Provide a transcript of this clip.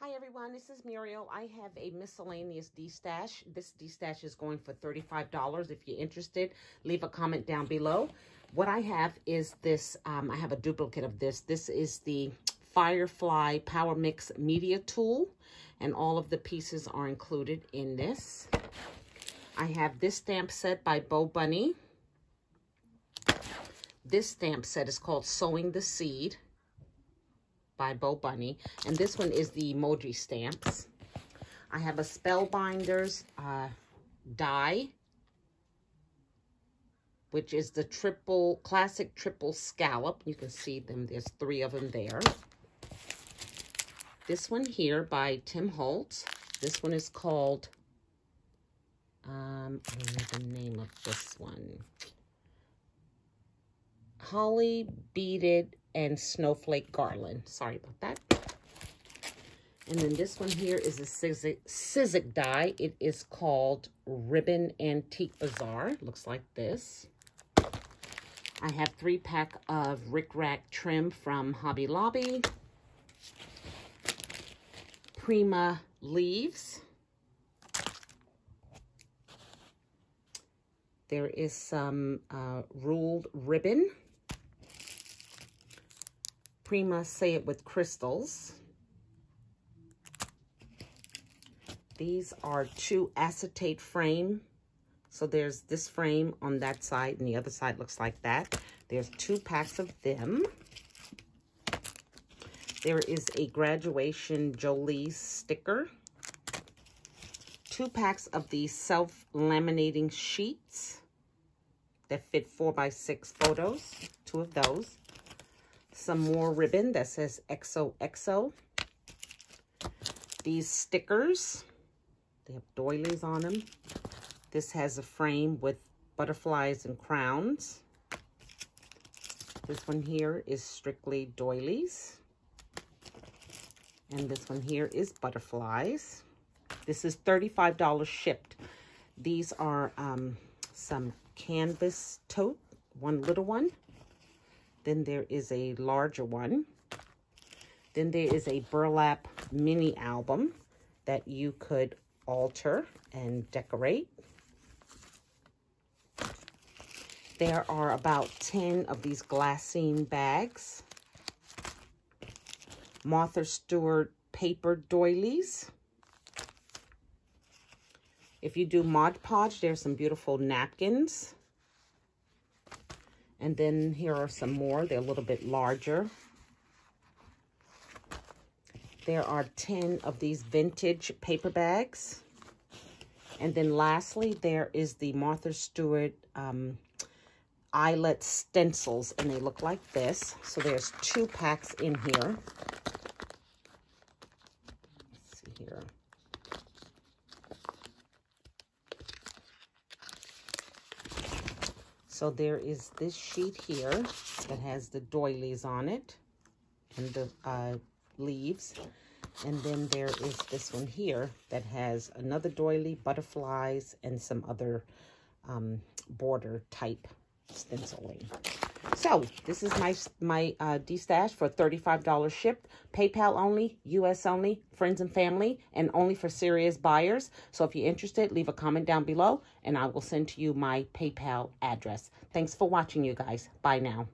Hi everyone, this is Muriel. I have a miscellaneous D-stash. This D-stash is going for $35. If you're interested, leave a comment down below. What I have is this, um, I have a duplicate of this. This is the Firefly Power Mix Media Tool, and all of the pieces are included in this. I have this stamp set by Bo Bunny. This stamp set is called Sowing the Seed by Bo Bunny. And this one is the emoji stamps. I have a Spellbinders uh, die, which is the triple, classic triple scallop. You can see them. There's three of them there. This one here by Tim Holtz. This one is called, um, I don't know the name of this one. Holly Beaded and Snowflake Garland. Sorry about that. And then this one here is a Sizzix, die. It is called Ribbon Antique Bazaar. Looks like this. I have three pack of Rick Rack trim from Hobby Lobby. Prima leaves. There is some uh, ruled ribbon. Prima Say It With Crystals. These are two acetate frame. So there's this frame on that side and the other side looks like that. There's two packs of them. There is a graduation Jolee sticker. Two packs of these self-laminating sheets that fit four by six photos. Two of those some more ribbon that says XOXO. These stickers, they have doilies on them. This has a frame with butterflies and crowns. This one here is strictly doilies. And this one here is butterflies. This is $35 shipped. These are um, some canvas tote, one little one. Then there is a larger one. Then there is a burlap mini album that you could alter and decorate. There are about 10 of these glassine bags. Martha Stewart paper doilies. If you do Mod Podge, there's some beautiful napkins. And then here are some more. They're a little bit larger. There are 10 of these vintage paper bags. And then lastly, there is the Martha Stewart um, eyelet stencils, and they look like this. So there's two packs in here. Let's see here. So there is this sheet here that has the doilies on it and the uh, leaves. And then there is this one here that has another doily, butterflies, and some other um, border type stenciling. So this is my my uh, D-stash for $35 shipped. PayPal only, US only, friends and family, and only for serious buyers. So if you're interested, leave a comment down below, and I will send to you my PayPal address. Thanks for watching, you guys. Bye now.